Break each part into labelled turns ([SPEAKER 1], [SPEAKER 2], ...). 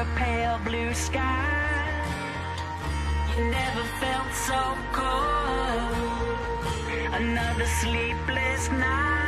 [SPEAKER 1] a pale blue sky. You never felt so cold. Another sleepless night.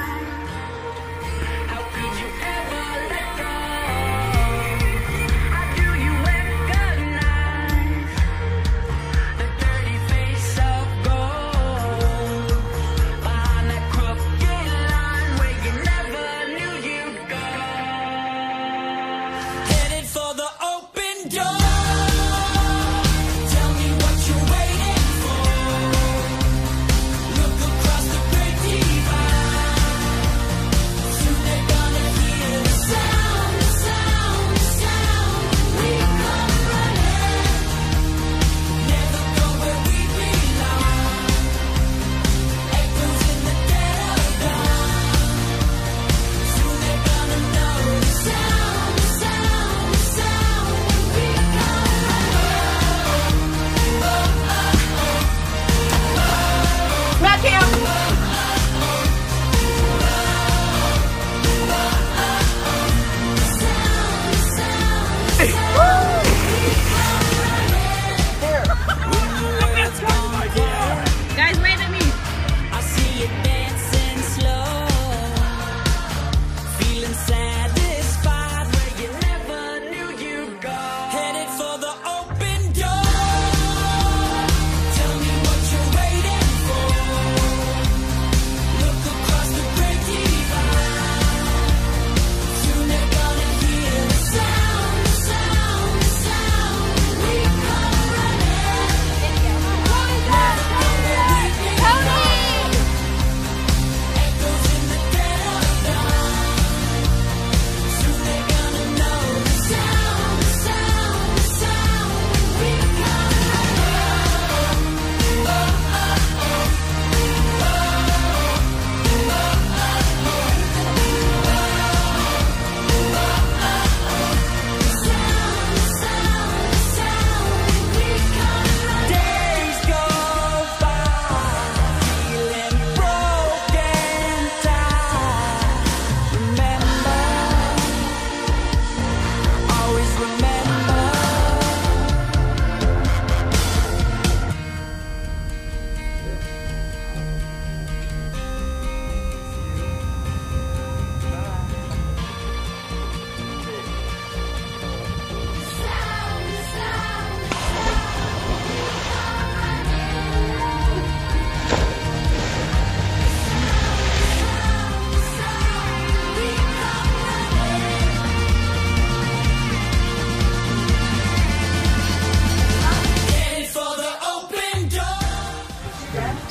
[SPEAKER 2] Smack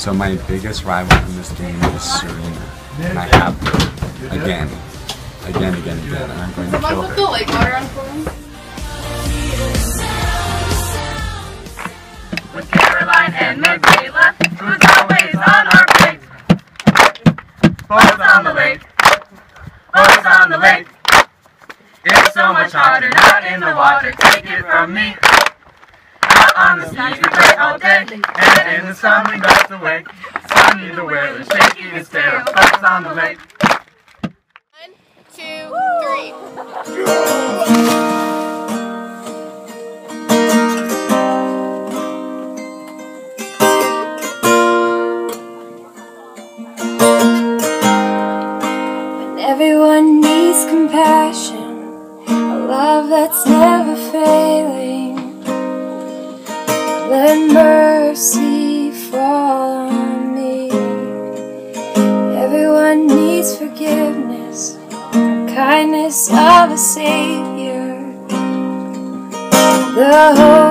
[SPEAKER 3] So my biggest rival in this game is Serena. And I have her again. Again, again, again. And I'm going to kill
[SPEAKER 2] Put the
[SPEAKER 3] her.
[SPEAKER 2] lake water on for
[SPEAKER 4] always on the lake, boys on the lake. It's so much harder not in the water, take it from me. Out on the skis we play all day, and in the sun we melt away. Sun either way, the shaky is fair, boys on the lake.
[SPEAKER 2] Two.
[SPEAKER 5] When everyone needs compassion, a love that's never failing. Let mercy fall on me. Everyone needs forgiveness, kindness of a savior, the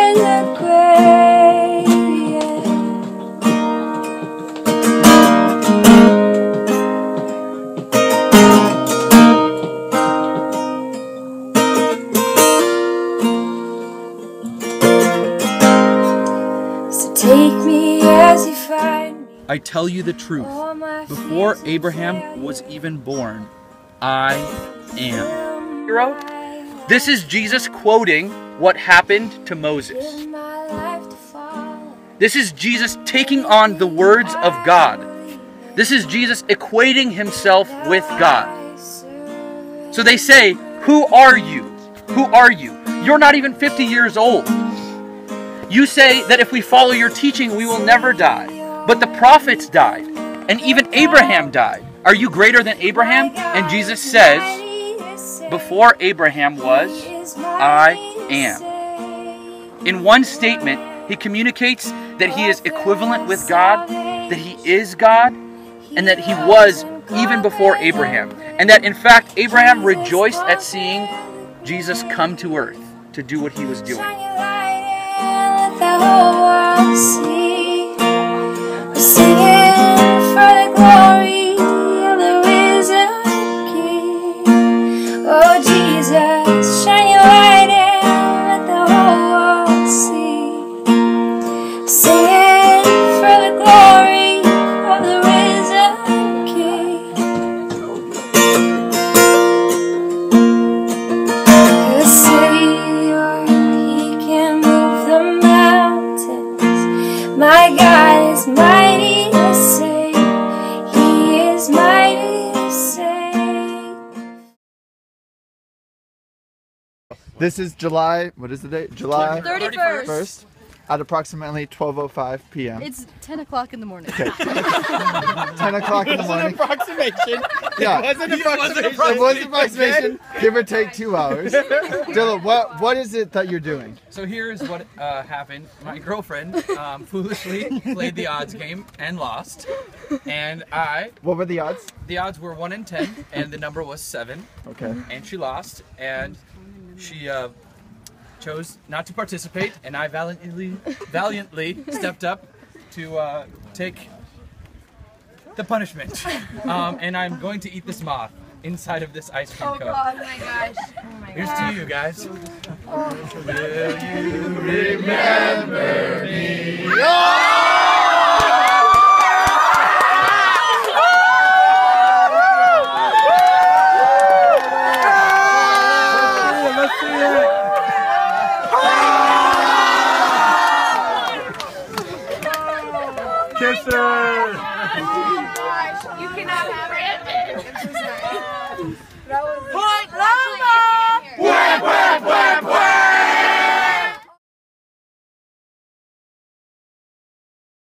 [SPEAKER 6] I tell you the truth. Before Abraham was even born, I am. This is Jesus quoting what happened to Moses. This is Jesus taking on the words of God. This is Jesus equating himself with God. So they say, Who are you? Who are you? You're not even 50 years old. You say that if we follow your teaching, we will never die. But the prophets died, and even Abraham died. Are you greater than Abraham? And Jesus says, Before Abraham was, I am. In one statement, he communicates that he is equivalent with God, that he is God, and that he was even before Abraham. And that in fact, Abraham rejoiced at seeing Jesus come to earth to do what he was doing.
[SPEAKER 5] My God is mighty to save. He is mighty to save.
[SPEAKER 7] This is July. What is the date? July
[SPEAKER 2] 31st.
[SPEAKER 7] 1st at approximately 12:05 p.m.
[SPEAKER 2] It's 10 o'clock in the morning. Okay.
[SPEAKER 7] 10 o'clock in the morning.
[SPEAKER 8] approximation.
[SPEAKER 7] Yeah,
[SPEAKER 8] It was an approximation.
[SPEAKER 7] it was an approximation. Give or take two hours. Dylan, what what is it that you're doing?
[SPEAKER 6] So here's what uh, happened. My girlfriend um, foolishly played the odds game and lost. And I,
[SPEAKER 7] What were the odds?
[SPEAKER 6] the odds were 1 in 10, and the number was 7.
[SPEAKER 7] Okay.
[SPEAKER 6] and she lost, and she uh, chose not to participate, and I valiantly, valiantly stepped up to uh, take the punishment. Um, and I'm going to eat this moth inside of this ice cream cone.
[SPEAKER 2] Oh my gosh. Oh my
[SPEAKER 6] Here's to you guys.
[SPEAKER 8] kiss her. Oh my gosh.
[SPEAKER 2] You cannot have it. That was